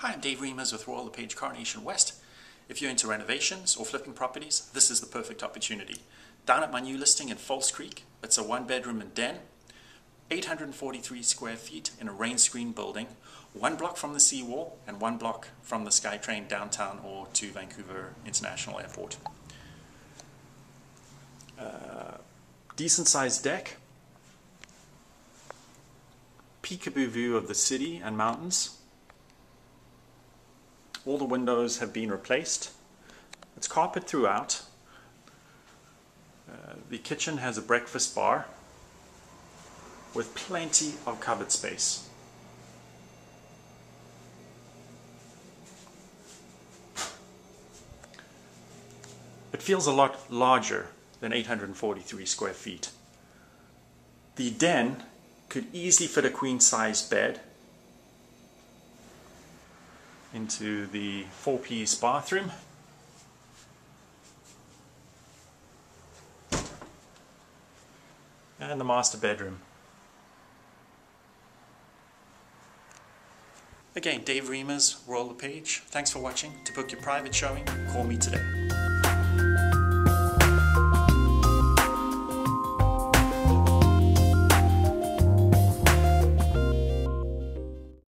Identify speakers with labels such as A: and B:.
A: Hi, I'm Dave Reimers with Royal LePage Coronation West. If you're into renovations or flipping properties, this is the perfect opportunity. Down at my new listing in False Creek, it's a one bedroom and den, 843 square feet in a rain screen building, one block from the seawall and one block from the SkyTrain downtown or to Vancouver International Airport. Uh, decent sized deck, peekaboo view of the city and mountains. All the windows have been replaced. It's carpet throughout. Uh, the kitchen has a breakfast bar with plenty of cupboard space. It feels a lot larger than 843 square feet. The den could easily fit a queen size bed into the four piece bathroom. And the master bedroom. Again, Dave Reimers, Royal LePage. Thanks for watching. To book your private showing, call me today.